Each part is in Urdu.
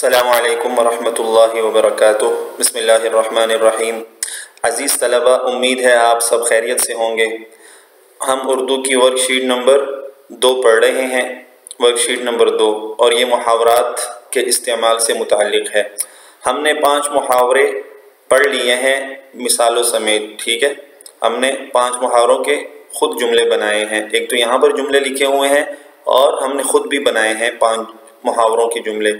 السلام علیکم ورحمۃ اللہ وبرکاتہ۔ بسم اللہ الرحمن الرحیم۔ عزیز طلبہ، امید ہے آپ سب خیریت سے ہوں گے۔ ہم اردو کی ورک شیٹ نمبر دو پڑھ رہے ہیں ورک شیٹ نمبر دو، اور یہ محاورات کے استعمال سے متعلق ہے۔ ہم نے پانچ محاورے پڑھ لیے ہیں مثالوں سمیت، ٹھیک ہے؟ ہم نے پانچ محاوروں کے خود جملے بنائے ہیں۔ ایک تو یہاں پر جملے لکھے ہوئے ہیں، اور ہم نے خود بھی بنائے ہیں پانچ محاوروں کے جملے۔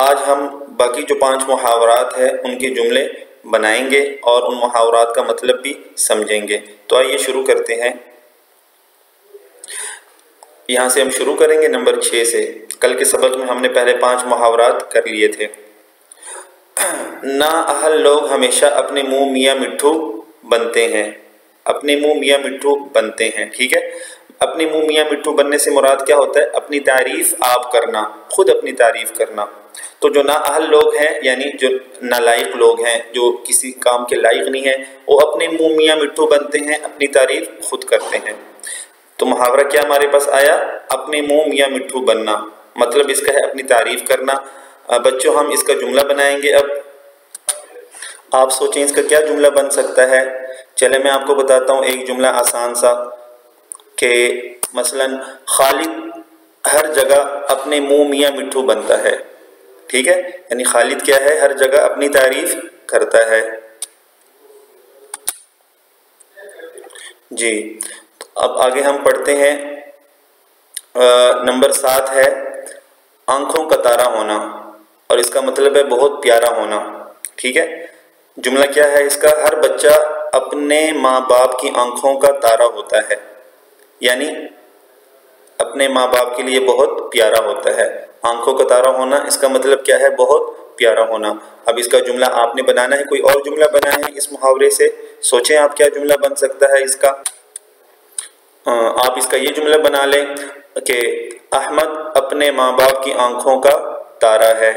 آج ہم باقی جو پانچ محاورات ہیں، ان کے جملے بنائیں گے اور ان محاورات کا مطلب بھی سمجھیں گے۔ تو آئیے شروع کرتے ہیں۔ یہاں سے ہم شروع کریں گے نمبر چھ سے۔ کل کے سبق میں ہم نے پہلے پانچ محاورات کر لیے تھے۔ نا اہل لوگ ہمیشہ اپنے منہ میاں مٹھو بنتے ہیں۔ اپنے منہ میاں مٹھو بنتے ہیں، ٹھیک ہے؟ اپنے منہ میاں مٹھو بننے سے مراد کیا ہوتا ہے؟ اپنی تعریف آپ کرنا، خود اپنی تعریف کرنا۔ تو جو نا اہل لوگ ہیں یعنی جو نالائق لوگ ہیں، جو کسی کام کے لائق نہیں ہیں، وہ اپنے منہ میاں مٹھو بنتے ہیں، اپنی تعریف خود کرتے ہیں۔ تو محاورہ کیا ہمارے پاس آیا؟ اپنے منہ میاں مٹھو بننا۔ مطلب اس کا ہے اپنی تعریف کرنا۔ بچوں، ہم اس کا جملہ بنائیں گے اب۔ آپ سوچیں اس کا کیا جملہ بن سکتا ہے؟ چلے میں آپ کو بتاتا ہوں ایک جملہ آسان سا کہ مثلا خالد ہر جگہ اپنے منہ میاں مٹھو بنتا ہے۔ ٹھیک ہے؟ یعنی خالد کیا ہے؟ ہر جگہ اپنی تعریف کرتا ہے۔ جی اب آگے ہم پڑھتے ہیں۔ نمبر سات ہے، آنکھوں کا تارا ہونا، اور اس کا مطلب ہے بہت پیارا ہونا۔ ٹھیک ہے؟ جملہ کیا ہے اس کا؟ ہر بچہ اپنے ماں باپ کی آنکھوں کا تارا ہوتا ہے یعنی اپنے ماں باپ کے لیے بہت پیارا ہوتا ہے۔ آنکھوں کا تارا ہونا، اس کا مطلب کیا ہے؟ بہت پیارا ہونا۔ اب اس کا جملہ آپ نے بنانا ہے، کوئی اور جملہ بنانا ہے اس محاورے سے؟ سوچیں آپ کیا جملہ بن سکتا ہے اس کا؟ آپ اس کا یہ جملہ بنا لیں کہ احمد اپنے ماں باپ کی آنکھوں کا تارا ہے۔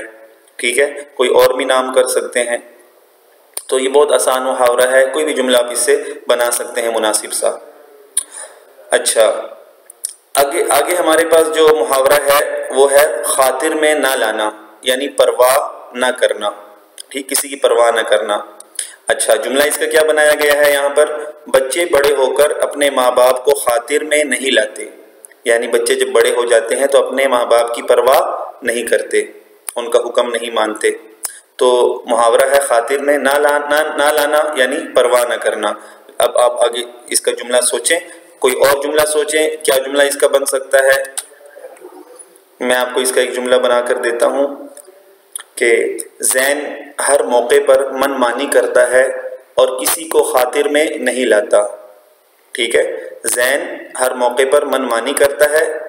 ٹھیک ہے؟ کوئی اور بھی نام کر سکتے ہیں۔ تو یہ بہت آسان محاورہ ہے، کوئی بھی جملہ آپ اس سے بنا سکتے ہیں مناسب سا۔ اچھا۔ آگے آگے ہمارے پاس جو محاورہ ہے، وہ ہے خاطر میں نہ لانا یعنی پرواہ نہ کرنا۔ ٹھیک، کسی کی پرواہ نہ کرنا۔ اچھا جملہ اس کا کیا بنایا گیا ہے یہاں پر؟ بچے بڑے ہو کر اپنے ماں باپ کو خاطر میں نہیں لاتے۔ یعنی بچے جب بڑے ہو جاتے ہیں تو اپنے ماں باپ کی پرواہ نہیں کرتے، ان کا حکم نہیں مانتے۔ تو محاورہ ہے خاطر میں نہ لانا نہ لانا یعنی پرواہ نہ کرنا۔ اب آپ آگے اس کا جملہ سوچیں۔ کوئی اور جملہ سوچیں، کیا جملہ اس کا بن سکتا ہے؟ میں آپ کو اس کا ایک جملہ بنا کر دیتا ہوں کہ زین ہر موقع پر من مانی کرتا ہے اور کسی کو خاطر میں نہیں لاتا۔ ٹھیک ہے؟ زین ہر موقع پر من مانی کرتا ہے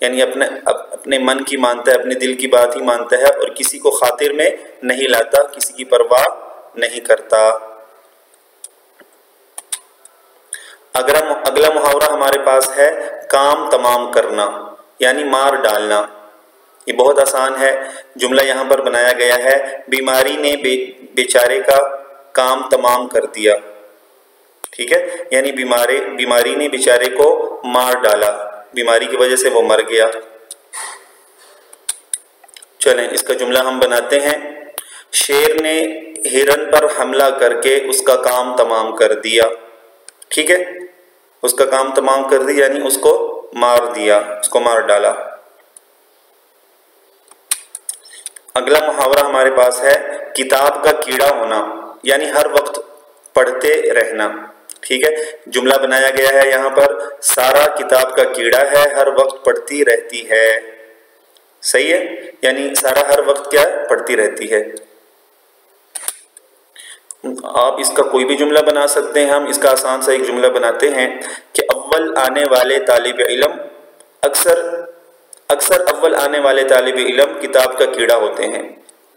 یعنی اپنے اپنے من کی مانتا ہے، اپنے دل کی بات ہی مانتا ہے اور کسی کو خاطر میں نہیں لاتا، کسی کی پرواہ نہیں کرتا۔ اگلا اگلا محاورہ ہمارے پاس ہے کام تمام کرنا یعنی مار ڈالنا۔ یہ بہت آسان ہے۔ جملہ یہاں پر بنایا گیا ہے۔ بیماری نے بیچارے کا کام تمام کر دیا۔ ٹھیک ہے؟ یعنی بیماری بیماری نے بیچارے کو مار ڈالا۔ بیماری کی وجہ سے وہ مر گیا۔ چلیں، اس کا جملہ ہم بناتے ہیں۔ شیر نے ہرن پر حملہ کر کے اس کا کام تمام کر دیا۔ ٹھیک ہے؟ اس کا کام تمام کر دیا یعنی اس کو مار دیا، اس کو مار ڈالا۔ اگلا محاورہ ہمارے پاس ہے، کتاب کا کیڑا ہونا یعنی ہر وقت پڑھتے رہنا۔ ٹھیک ہے؟ جملہ بنایا گیا ہے یہاں پر، سارا کتاب کا کیڑا ہے، ہر وقت پڑھتی رہتی ہے۔ صحیح ہے؟ یعنی سارا ہر وقت کیا؟ پڑھتی رہتی ہے۔ آپ اس کا کوئی بھی جملہ بنا سکتے ہیں۔ ہم اس کا آسان سا ایک جملہ بناتے ہیں کہ اول آنے والے طالب علم اکثر اکثر اول آنے والے طالب علم کتاب کا کیڑا ہوتے ہیں۔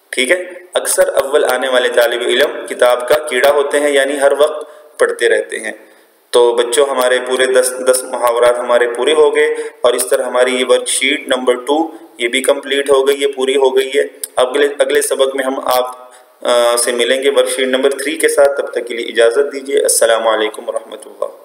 ٹھیک ہے؟ اکثر اول آنے والے طالب علم کتاب کا کیڑا ہوتے ہیں یعنی ہر وقت پڑھتے رہتے ہیں۔ تو بچوں، ہمارے پورے دس دس محاورات ہمارے پورے ہو گئے اور اس طرح ہماری یہ ورک شیٹ نمبر ٹو یہ بھی کمپلیٹ ہو گئی ہے، پوری ہو گئی ہے۔ اگلے اگلے سبق میں ہم آپ سے ملیں گے ورک شیٹ نمبر تھری کے ساتھ، تب تک کے لیے اجازت دیجیے السلام علیکم ورحمۃ اللہ۔